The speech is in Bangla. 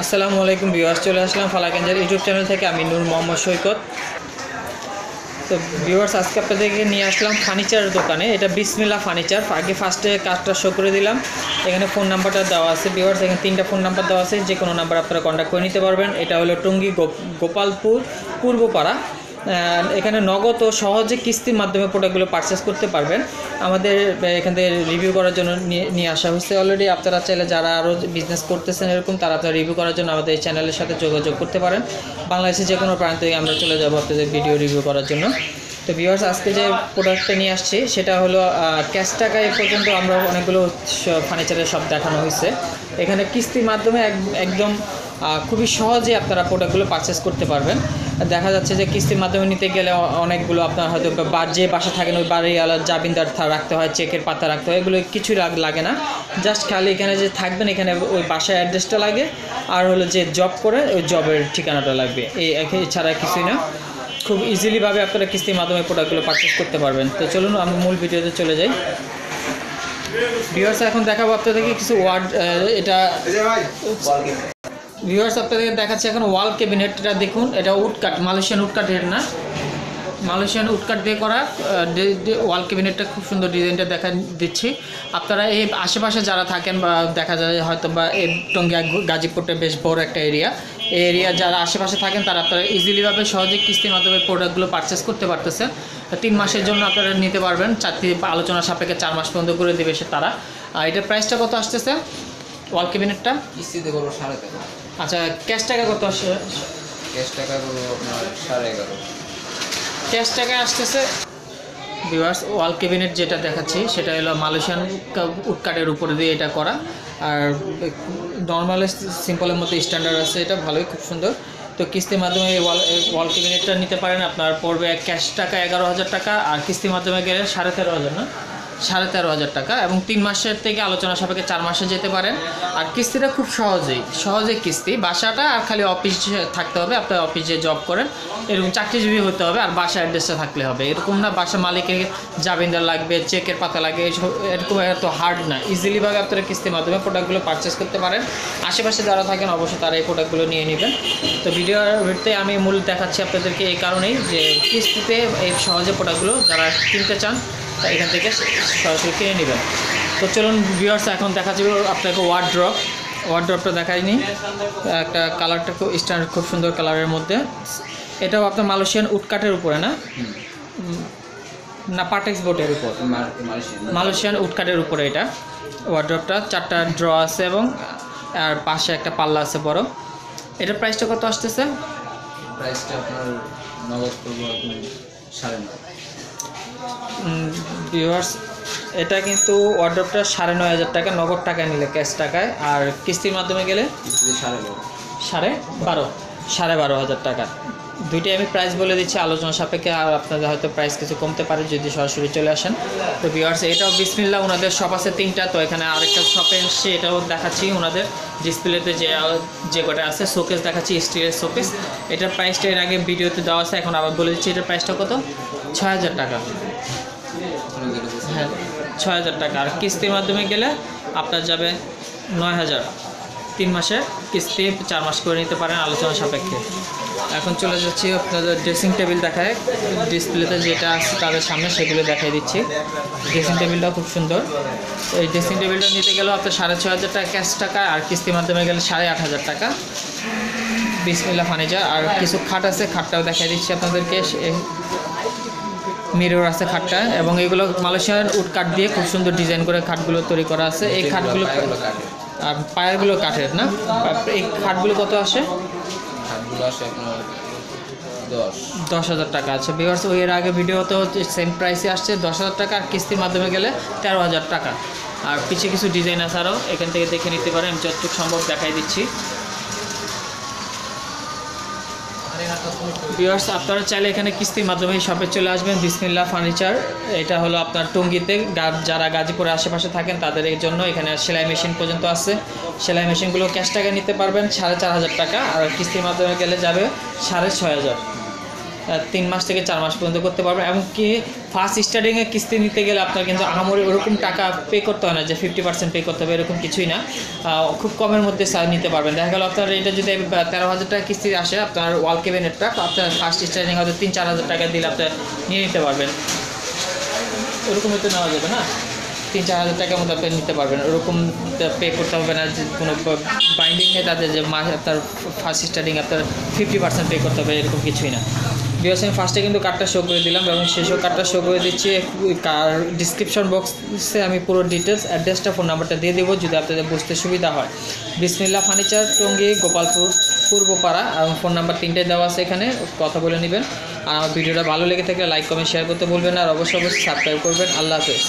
আসসালামু আলাইকুম ভিউয়ার্স, চলে আসলাম ফালাকাঞ্জার ইউটিউব চ্যানেল থেকে, আমি নূর মোহাম্মদ সৈকত। তো ভিউয়ার্স, আজকে আপনাদেরকে নিয়ে আসলাম ফার্নিচার দোকানে। এটা বিসমিল্লা ফার্নিচার। আগে ফার্স্টে কাজটা শো করে দিলাম। এখানে ফোন নাম্বারটা দেওয়া আছে ভিউয়ার্স। এখানে তিনটা ফোন নাম্বার দেওয়া আছে। যে কোনো নাম্বার আপনারা কন্ট্যাক্ট করে নিতে পারবেন। এটা হলো টুঙ্গি গোপালপুর পূর্বপাড়া। এখানে নগদ ও সহজে কিস্তির মাধ্যমে প্রোডাক্টগুলো পারচেস করতে পারবেন। আমাদের এখান থেকে রিভিউ করার জন্য নিয়ে আসা হয়েছে অলরেডি আপনারা চাইলে যারা আরও বিজনেস করতেছেন এরকম, তারা আপনারা রিভিউ করার জন্য আমাদের এই চ্যানেলের সাথে যোগাযোগ করতে পারেন। বাংলাদেশের যে কোনো প্রান্ত থেকে আমরা চলে যাব আপনাদের ভিডিও রিভিউ করার জন্য। তো ভিউয়ার্স আজকে যে প্রোডাক্টটা নিয়ে আসছি, সেটা হলো ক্যাশ টাকায় পর্যন্ত আমরা অনেকগুলো ফার্নিচারের সব দেখানো হয়েছে। এখানে কিস্তির মাধ্যমে এক- একদম খুবই সহজে আপনারা প্রোডাক্টগুলো পারচেস করতে পারবেন। দেখা যাচ্ছে যে কিস্তির মাধ্যমে নিতে গেলে অনেকগুলো আপনার হয়তো বা যে বাসা থাকেন ওই বাড়িওয়ালা জাবিনদার রাখতে হয় চেকের পাতা রাখতে হয় এগুলো কিছুই লাগ- না। জাস্ট খালি এখানে যে থাকবেন এখানে ওই বাসায় অ্যাড্রেসটা লাগে। আর হলো যে জব করে ওই জবের ঠিকানাটা লাগবে। এই এছাড়া কিছুই না। খুব ইজিলিভাবে আপনারা কিস্তির মাধ্যমে প্রোডাক্টগুলো পারচেস করতে পারবেন। তো চলুন আমি মূল ভিডিওতে চলে যাই। ভিউয়ার্স এখন দেখাবো আপনাদেরকে কিছু ওয়ার্ড এটা ভিউয়ার্স আপনাদেরকে দেখাচ্ছে এখন ওয়াল ক্যাবিনেটটা দেখুন। এটা উডকাট মালয়েশিয়ান উডকাট উডকাটের না? মালয়েশিয়ান উডকাট দিয়ে করা ওয়াল ক্যাবিনেটটা খুব সুন্দর ডিজাইনটা দেখা দিচ্ছি। আপনারা এই আশেপাশে যারা থাকেন বা দেখা যায় হয়তো বা এই টঙ্গিয়া, গাজীপুরটা বেশ বড় একটা এরিয়া এই এরিয়া যারা আশেপাশে থাকেন, তারা আপনারা ইজিলিভাবে সহজে কিস্তির মাধ্যমে প্রোডাক্টগুলো পারচেস করতে পারতেছেন। তিন মাসের জন্য আপনারা নিতে পারবেন। চারটি আলোচনা সাপেক্ষে চার মাস পর্যন্ত করে দেবে সে তারা। আর এটার প্রাইসটা কত আসতেছে? ওয়াল ক্যাবিনেটটা কিস্তিতে করব সাড়ে তেরো আচ্ছা ক্যাশ টাকা কত আসছে ক্যাশ টাকা করব আপনার সাড়ে এগারো। ক্যাশ টাকায় আসতেছে। ভিউয়ার্স ওয়াল ক্যাবিনেট যেটা দেখাচ্ছি সেটা হলো মালয়েশিয়ান উটকাটের উপরে দিয়ে এটা করা। আর নর্মাল সিম্পলের মধ্যে স্ট্যান্ডার্ড আছে এটা ভালোই খুব সুন্দর। তো কিস্তির মাধ্যমে এই ওয়াল ওয়াল ক্যাবিনেটটা নিতে পারেন। আপনার পড়বে ক্যাশ টাকা এগারো হাজার টাকা আর কিস্তির মাধ্যমে গেলে সাড়ে তেরো হাজার না? সাড়ে তেরো হাজার টাকা এবং তিন মাসের থেকে আলোচনা সাপেক্ষে চার মাসে যেতে পারেন। আর কিস্তিটা খুব সহজেই সহজে কিস্তি। বাসাটা আর খালি অফিস থাকতে হবে আপনার অফিসে জব করেন। এরকম চাকরিজীবী হতে হবে, আর বাসা অ্যাড্রেসটা থাকলে হবে। এরকম না বাসা মালিকের জামিনদার লাগবে চেকের পাতা লাগে এরকম এত হার্ড না। ইজিলিভাবে আপনারা কিস্তির মাধ্যমে প্রোডাক্টগুলো পারচেস করতে পারেন। আশেপাশে যারা থাকেন, অবশ্যই তারা এই প্রোডাক্টগুলো নিয়ে নেবেন। তো ভিডিওতে আমি মূল দেখাচ্ছি আপনাদেরকে এই কারণেই যে কিস্তিতে এই সহজে প্রোডাক্টগুলো যারা কিনতে চান এখান থেকে সরাসরি কিনে নেবেন তো চলুন ভিউয়ার্স এখন দেখা যাবে আপনাকে ওয়ার্ড্রপ ওয়ার্ড্রপটা দেখাইনি। একটা কালারটা খুব স্ট্যান্ডার্ড খুব সুন্দর কালারের মধ্যে। এটাও আপনার মালয়েশিয়ান উডকাটের উপরে না? না পাটেক্স বোর্ডের উপর। মালয়েশিয়ান উডকাটের উপরে এটা। ওয়ার্ড্রপটা চারটা ড্র আছে এবং আর পাশে একটা পাল্লা আছে বড়। এটার প্রাইসটা কত আসতেছে? প্রাইসটা আপনার নগদ করব আপনি সাড়ে নয়। ভিউয়ার্স এটা কিন্তু ওয়ার্ড্রপটা সাড়ে নয় হাজার টাকা নগদ টাকায় নিলে ক্যাশ টাকায়। আর কিস্তির মাধ্যমে গেলে? সাড়ে বারো। সাড়ে বারো? সাড়ে বারো হাজার টাকা। দুইটাই আমি প্রাইস বলে দিচ্ছি আলোচনা সাপেক্ষে আর আপনাদের হয়তো প্রাইস কিছু কমতে পারে যদি সরাসরি চলে আসেন। তো ভিউয়ার্স এটাও বিসমিল্লা ওনাদের শপ আছে তিনটা তো এখানে আরেকটা শপে এসছে এটাও দেখাচ্ছি ওনাদের ডিসপ্লেতে যে যে কটা আছে শোকেস দেখাচ্ছি স্টিলের শোকেস এটার প্রাইসটা এর আগে ভিডিওতে দেওয়া আছে এখন আবার বলে দিচ্ছি এটার প্রাইসটা কত? ছয় হাজার টাকা। ছয় হাজার টাকা। আর কিস্তির মাধ্যমে গেলে আপনার যাবে নয় হাজার। তিন মাসে কিস্তি, চার মাস করে নিতে পারেন আলোচনা সাপেক্ষে। এখন চলে যাচ্ছি আপনাদের ড্রেসিং টেবিল দেখায়। ডিসপ্লেতে যেটা আছে তাদের সামনে সেগুলো দেখাই দিচ্ছি। ড্রেসিং টেবিলটা খুব সুন্দর। এই ড্রেসিং টেবিলটা নিতে গেলেও আপনার সাড়ে ছ হাজার টাকা ক্যাশ টাকা, আর কিস্তির মাধ্যমে গেলে সাড়ে আট হাজার টাকা। বিসমিল্লা ফার্নিচার আর কিছু খাট আছে, খাটটাও দেখাই দিচ্ছি আপনাদেরকে। মিরর আছে খাটটা এবং এগুলো মালয়েশিয়ার উড কাঠ দিয়ে খুব সুন্দর ডিজাইন করে খাটগুলো তৈরি করা আছে। এই খাটগুলো আর পায়ারগুলো কাঠের না? এই খাটগুলো কত আসে? দশ। হাজার টাকা আছে। বিকজ ওই এর আগে ভিডিওতে হচ্ছে সেম প্রাইসে আসছে দশ হাজার টাকা আর কিস্তির মাধ্যমে গেলে তেরো হাজার টাকা। আর পিছিয়ে কিছু ডিজাইন আছে আরও এখান থেকে দেখে নিতে পারেন। আমি যতটুকু সম্ভব দেখাই দিচ্ছি। ভিউয়ার্স আপনারা চাইলে এখানে কিস্তির মাধ্যমে শপে চলে আসবেন। বিসমিল্লা ফার্নিচার। এটা হলো আপনার টঙ্গিতে। যারা গাজীপুরের আশেপাশে থাকেন, তাদের এই জন্য এখানে সেলাই মেশিন পর্যন্ত আছে। সেলাই মেশিনগুলো ক্যাশ টাকা নিতে পারবেন, সাড়ে চার হাজার টাকা। আর কিস্তির মাধ্যমে গেলে যাবে সাড়ে ছয় হাজার। তিন মাস থেকে চার মাস পর্যন্ত করতে পারবেন এমনকি ফার্স্ট স্টার্টিংয়ে কিস্তি নিতে গেলে আপনার কিন্তু আহামরি ওরকম টাকা পে করতে হয় না, যে ফিফটি পার্সেন্ট পে করতে হবে, এরকম কিছুই না। খুব কমের মধ্যে নিতে পারবেন। দেখা গেল আপনার এটা যদি তেরো হাজার টাকা কিস্তি আসে, আপনার ওয়াল কেবিনেটটা আপনার ফার্স্ট স্টার্টিং হয়তো তিন, চার হাজার টাকা দিলে আপনি নিয়ে নিতে পারবেন। ওরকম তো নেওয়া যাবে না? তিন, চার হাজার টাকার মতো আপনি নিতে পারবেন। ওরকম পে করতে হবে না, যে কোনো বাইন্ডিংয়ে তাদের যে মাস আপনার ফার্স্ট স্টার্টিং আপনার ফিফটি পার্সেন্ট পে করতে হবে, এরকম কিছুই না। বিকজ আমি ফার্স্টে কিন্তু কার্ডটা শো করে দিলাম এবং সব কার্ডটা শো করে দিচ্ছি। কার ডিসক্রিপশন বক্সে আমি পুরো ডিটেলস অ্যাড্রেসটা ফোন নাম্বারটা দিয়ে দেবো যদি আপনাদের বুঝতে সুবিধা হয়। বিসমিল্লা ফার্নিচার টঙ্গী, গোপালপুর, পূর্বপাড়া এবং ফোন নাম্বার তিনটে দেওয়া আছে এখানে, কথা বলে নেবেন। আর আমার ভিডিওটা ভালো লেগে থাকলে লাইক কমেন্ট শেয়ার করতে বলবেন আর অবশ্যই অবশ্যই সাবস্ক্রাইব করবেন। আল্লাহ হাফেজ।